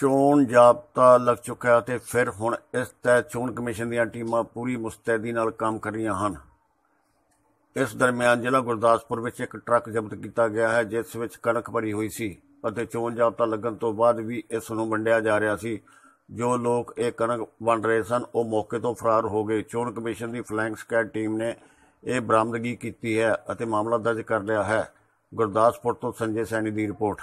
ਚੋਣ ਜਾਬਤਾ ਲੱਗ ਚੁੱਕਾ ਅਤੇ ਫਿਰ ਹੁਣ ਇਸ ਤਹਿਤ ਚੋਣ ਕਮਿਸ਼ਨ ਦੀਆਂ ਟੀਮਾਂ ਪੂਰੀ ਮੁਸਤੈਦੀ ਨਾਲ ਕੰਮ ਕਰ ਰਹੀਆਂ ਹਨ। ਇਸ ਦਰਮਿਆਨ ਜ਼ਿਲ੍ਹਾ ਗੁਰਦਾਸਪੁਰ ਵਿੱਚ ਇੱਕ ਟਰੱਕ ਜ਼ਬਤ ਕੀਤਾ ਗਿਆ ਹੈ, ਜਿਸ ਵਿੱਚ ਕਣਕ ਭਰੀ ਹੋਈ ਸੀ ਅਤੇ ਚੋਣ ਜਾਬਤਾ ਲੱਗਣ ਤੋਂ ਬਾਅਦ ਵੀ ਇਸ ਨੂੰ ਵੰਡਿਆ ਜਾ ਰਿਹਾ ਸੀ। ਜੋ ਲੋਕ ਇਹ ਕਣਕ ਵੰਡ ਰਹੇ ਸਨ, ਉਹ ਮੌਕੇ ਤੋਂ ਫਰਾਰ ਹੋ ਗਏ। ਚੋਣ ਕਮਿਸ਼ਨ ਦੀ ਫਲੈਂਗ ਸਕੈਡ ਟੀਮ ਨੇ ਇਹ ਬਰਾਮਦਗੀ ਕੀਤੀ ਹੈ ਅਤੇ ਮਾਮਲਾ ਦਰਜ ਕਰ ਲਿਆ ਹੈ। ਗੁਰਦਾਸਪੁਰ ਤੋਂ ਸੰਜੇ ਸੈਣੀ ਦੀ report.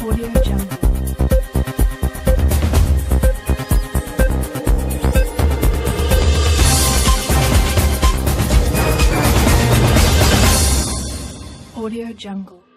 Audio Jungle. Audio Jungle.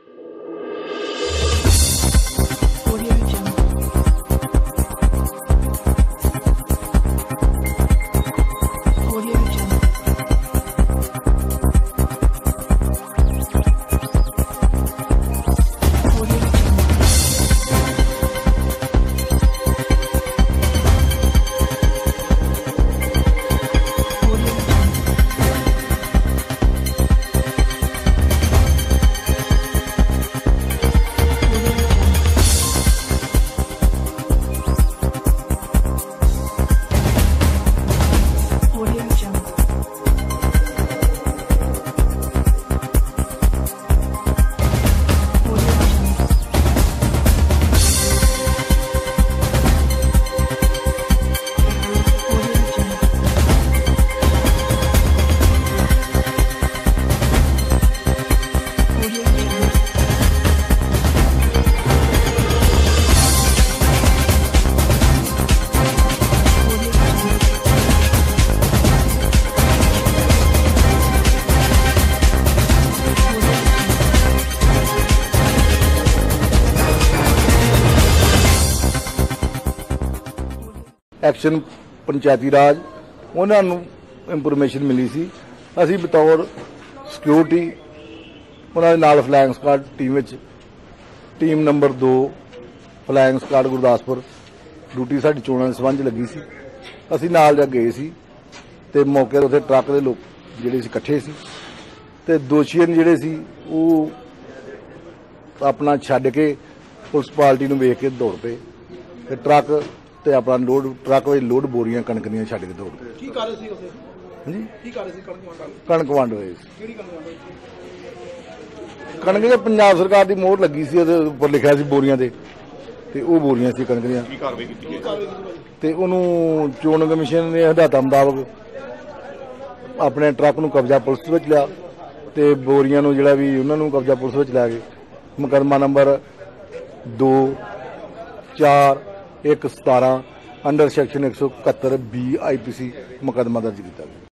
Action Panchayati Raj, ਉਹਨਾਂ ਨੂੰ ਇਨਫੋਰਮੇਸ਼ਨ ਮਿਲੀ ਸੀ। ਅਸੀਂ ਬਤੌਰ ਸਿਕਿਉਰਿਟੀ ਉਹਨਾਂ ਦੇ ਨਾਲ ਫਲੈਂਗ ਸਕਾਡ ਟੀਮ ਵਿੱਚ team number 2 flying squad Gurdaspur, duty ਸਾਡੀ ਚੋਣਾਂ ਦੇ ਸੰਬੰਧ 'ਚ ਲੱਗੀ ਸੀ। ਅਸੀਂ ਨਾਲ ਜਾ ਗਏ ਸੀ ਤੇ ਮੌਕੇ ਤੇ ਉੱਥੇ ਟਰੱਕ ਦੇ ਲੋਕ ਜਿਹੜੇ ਸੀ ਇਕੱਠੇ ਸੀ ਤੇ ਦੋਸ਼ੀਆਂ ਜਿਹੜੇ ਸੀ ਉਹ ਆਪਣਾ ਛੱਡ ਕੇ ਪੁਲਿਸ ਪਾਰਟੀ ਨੂੰ ਵੇਖ ਕੇ ਦੌੜ ਪਏ ਤੇ ਟਰੱਕ ਤੇ ਆਪਣਾ ਲੋਡ ਟਰੱਕ ਵਿੱਚ ਲੋਡ ਬੋਰੀਆਂ ਕਣਕ ਦੀਆਂ ਛੱਡ ਕੇ ਦੌੜ ਗਏ ਕੀ ਕਰ ਰਹੇ ਸੀ ਉਸੇ ਹਾਂਜੀ? ਕੀ ਕਰ ਰਹੇ ਸੀ ਕਣਕ ਵੰਡਾਂ ਕਣਕ ਵੰਡ ਹੋਏ ਸੀ। ਕਿਹੜੀ ਕਣਕ ਵੰਡ ਰਹੀ ਸੀ ਕਣਕ ਦੇ ਪੰਜਾਬ ਸਰਕਾਰ ਦੀ ਮੋਹਰ ਲੱਗੀ ਸੀ ਉਹਦੇ ਉੱਪਰ ਲਿਖਿਆ ਸੀ ਬੋਰੀਆਂ ਤੇ ਤੇ ਉਹ ਬੋਰੀਆਂ ਸੀ ਕਣਕ ਦੀਆਂ। ਕੀ ਕਾਰਵਾਈ ਕੀਤੀ ਭਾਜੀ ਤੇ ਉਹਨੂੰ ਚੋਣ ਕਮਿਸ਼ਨ ਨੇ ਹਦਾਇਤਾਂ ਮੁਤਾਬਕ ਆਪਣੇ ਟਰੱਕ ਨੂੰ ਕਬਜ਼ਾ ਪੁਲਿਸ ਵਿੱਚ ਲਿਆ ਤੇ ਬੋਰੀਆਂ ਨੂੰ ਜਿਹੜਾ ਵੀ ਉਹਨਾਂ ਨੂੰ ਕਬਜ਼ਾ ਪੁਲਿਸ ਵਿੱਚ ਲੈ ਗਏ। ਮੁਕੱਦਮਾ number 2 4 1 17 under section 171 B IPC ਮੁਕੱਦਮਾ ਦਰਜ ਕੀਤਾ ਗਿਆ।